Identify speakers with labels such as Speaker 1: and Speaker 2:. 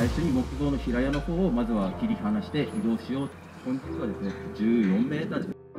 Speaker 1: 最初に木造の平屋の方をまずは切り離して移動しよう。本日はですね14メーターです